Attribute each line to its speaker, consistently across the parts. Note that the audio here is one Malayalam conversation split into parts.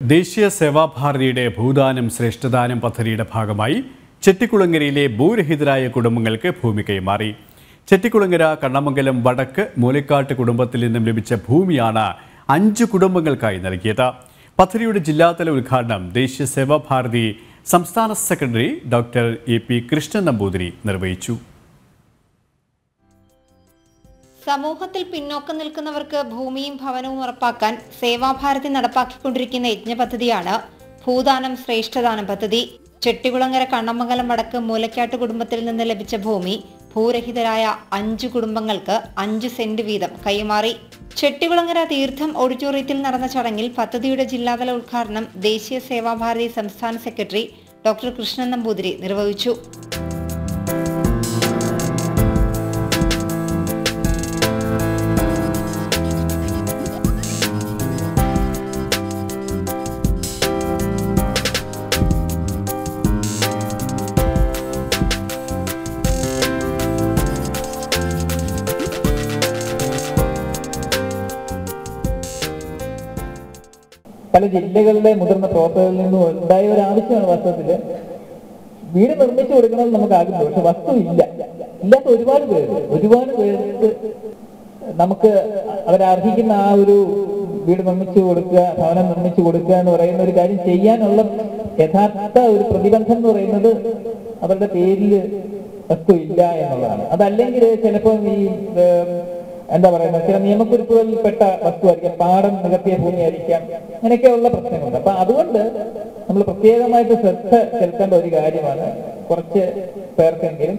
Speaker 1: ദേശീയ സേവാഭാരതിയുടെ ഭൂദാനം ശ്രേഷ്ഠദാനം പദ്ധതിയുടെ ഭാഗമായി ചെട്ടിക്കുളങ്ങരയിലെ ഭൂരഹിതരായ കുടുംബങ്ങൾക്ക് ഭൂമി കൈമാറി. ചെട്ടിക്കുളങ്ങര കണ്ണമംഗലം വടക്ക് മൂലക്കാട്ട് കുടുംബത്തിൽ നിന്നും ലഭിച്ച ഭൂമിയാണ് അഞ്ച് കുടുംബങ്ങൾക്കായി നൽകിയത്. പദ്ധതിയുടെ ജില്ലാതല ഉദ്ഘാടനം ദേശീയ സേവാഭാരതി സംസ്ഥാന secretary doctor A P Krishnan Namboothiri നിർവഹിച്ചു.
Speaker 2: സമൂഹത്തിൽ പിന്നോക്കം നിൽക്കുന്നവർക്ക് ഭൂമിയും ഭവനവും ഉറപ്പാക്കാൻ സേവാഭാരതി നടപ്പാക്കിക്കൊണ്ടിരിക്കുന്ന യജ്ഞ പദ്ധതിയാണ് ഭൂദാനം ശ്രേഷ്ഠദാനം പദ്ധതി. ചെട്ടികുളങ്ങര കണ്ണമംഗലം വടക്ക് മൂലക്കാട്ട് കുടുംബത്തിൽ നിന്ന് ലഭിച്ച ഭൂമി ഭൂരഹിതരായ അഞ്ചു കുടുംബങ്ങൾക്ക് അഞ്ച് സെന്റ് വീതം കൈമാറി. ചെട്ടികുളങ്ങര തീർത്ഥം ഓഡിറ്റോറിയത്തിൽ നടന്ന ചടങ്ങിൽ പദ്ധതിയുടെ ജില്ലാതല ഉദ്ഘാടനം ദേശീയ സേവാഭാരതി സംസ്ഥാന സെക്രട്ടറി ഡോക്ടർ കൃഷ്ണൻ നമ്പൂതിരി നിർവഹിച്ചു.
Speaker 3: പല ജില്ലകളിലെ മുതിർന്ന പ്രവർത്തകരിൽ നിന്നും ഉണ്ടായ ഒരു ആവശ്യമാണ് വാസ്തവത്തിൽ വീട് നിർമ്മിച്ചു കൊടുക്കണമെന്ന് നമുക്ക് ആഗ്രഹം പക്ഷെ വസ്തു ഇല്ല. ഇല്ലാത്ത ഒരുപാട് പേര് ഒരുപാട് പേർക്ക് നമുക്ക് അവരർഹിക്കുന്ന ആ ഒരു വീട് നിർമ്മിച്ചു കൊടുക്കുക ഭവനം നിർമ്മിച്ചു കൊടുക്കുക എന്ന് പറയുന്ന ഒരു കാര്യം ചെയ്യാനുള്ള യഥാർത്ഥ ഒരു പ്രതിബന്ധം എന്ന് പറയുന്നത് അവരുടെ പേരിൽ വസ്തു ഇല്ല എന്നുള്ളതാണ്. അതല്ലെങ്കിൽ ചിലപ്പോൾ ഈ എന്താ പറയുന്നത്? ചില നിയമക്കുറിപ്പുകളിൽപ്പെട്ട വസ്തുവായിരിക്കാം പാടം നികത്തിയ ഭൂമിയായിരിക്കാം അങ്ങനെയൊക്കെയുള്ള പ്രശ്നങ്ങളുണ്ട്. അപ്പൊ അതുകൊണ്ട് നമ്മൾ പ്രത്യേകമായിട്ട് ശ്രദ്ധ ചെലുത്തേണ്ട ഒരു കാര്യമാണ് കുറച്ച് പേർക്കെങ്കിലും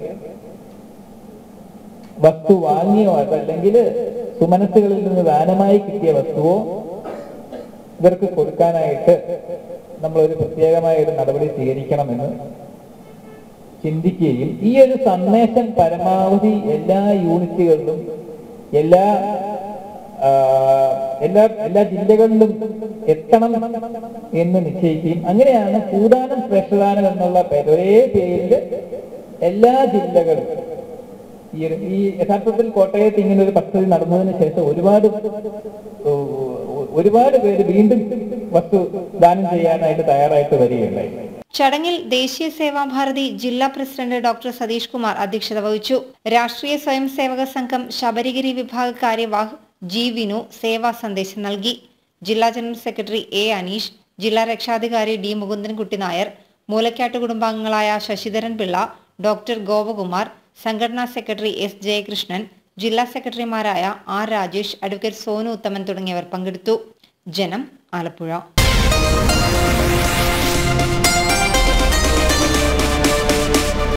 Speaker 3: വസ്തു വാങ്ങിയോ അതല്ലെങ്കിൽ സുമനസ്സുകളിൽ നിന്ന് ദാനമായി കിട്ടിയ വസ്തുവോ ഇവർക്ക് കൊടുക്കാനായിട്ട് നമ്മൾ ഒരു പ്രത്യേകമായ ഒരു നടപടി സ്വീകരിക്കണമെന്ന് ചിന്തിക്കുകയും ഈ ഒരു സന്ദേശം പരമാവധി എല്ലാ യൂണിറ്റുകളിലും എല്ലാ എല്ലാ എല്ലാ ജില്ലകളിലും എത്തണം എന്ന് നിശ്ചയിക്കുകയും അങ്ങനെയാണ് ഭൂദാനം ശ്രേഷ്ഠദാനം എന്നുള്ള പേര്. ഒരേ പേരിൽ എല്ലാ ജില്ലകളും ഈ ഈ യഥാർത്ഥത്തിൽ കോട്ടയത്ത് ഇങ്ങനെ ഒരു പദ്ധതി നടന്നതിന് ശേഷം ഒരുപാട് ഒരുപാട് പേര് വീണ്ടും വസ്തു ദാനം ചെയ്യാനായിട്ട് തയ്യാറായിട്ട് വരികയുണ്ടായി.
Speaker 2: ചടങ്ങിൽ ദേശീയ സേവാഭാരതി ജില്ലാ പ്രസിഡന്റ് ഡോക്ടർ സതീഷ് കുമാർ അധ്യക്ഷത വഹിച്ചു. രാഷ്ട്രീയ സ്വയം സേവക സംഘം ശബരിഗിരി വിഭാഗ കാര്യവാഹ് ജി വിനു സേവാ സന്ദേശം നൽകി. ജില്ലാ ജനറൽ സെക്രട്ടറി എ അനീഷ് ജില്ലാ രക്ഷാധികാരി ഡി മുകുന്ദൻകുട്ടി നായർ മൂലക്കാട്ട് കുടുംബാംഗങ്ങളായ ശശിധരൻ പിള്ള ഡോക്ടർ ഗോപകുമാർ സംഘടനാ സെക്രട്ടറി എസ് ജയകൃഷ്ണൻ ജില്ലാ സെക്രട്ടറിമാരായ ആർ രാജേഷ് അഡ്വക്കേറ്റ് സോനു ഉത്തമൻ തുടങ്ങിയവർ പങ്കെടുത്തു. ജനം ആലപ്പുഴ